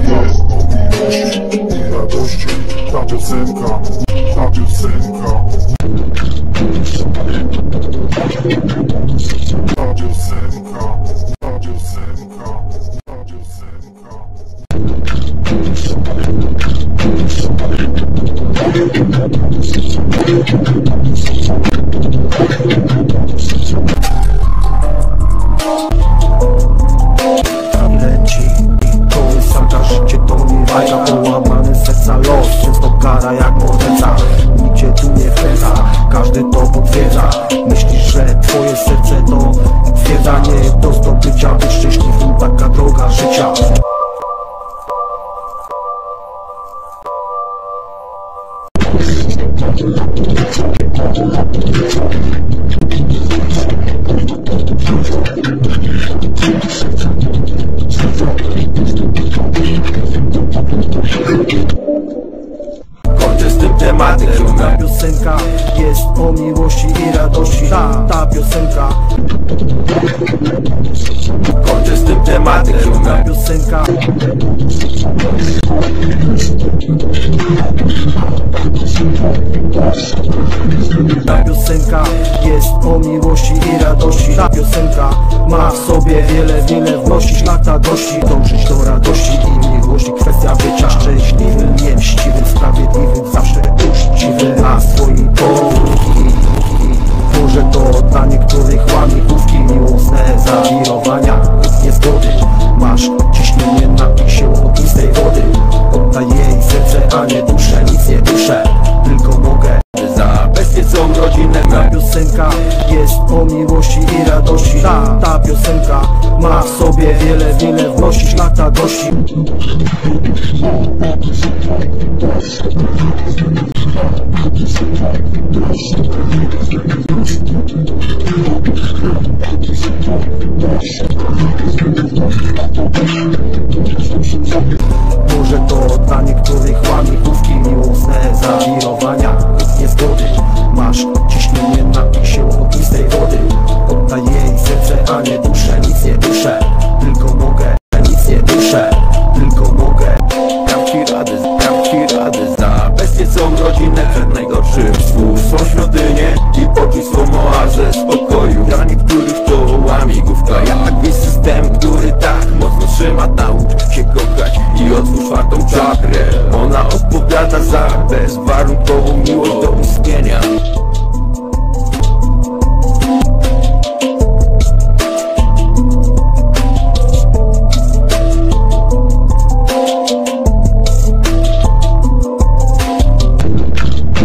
zaja Miłości i radości Ta piosenka, ta piosenka Ta piosenka, ta piosenka, ta piosenka tematem. Ta piosenka jest o miłości i radości. Ta, ta piosenka. Kończę z tym tematem. Piosenka. piosenka. Jest o miłości i radości. Ta piosenka ma w sobie wiele, wiele wnosi. Lata gości, dążyć do radości. I miłości Kwestia bycia szczęśliwym. piosenka. Jest o miłości i radości. Ta, ta piosenka ma w sobie wiele, wiele wnosi Szlata gości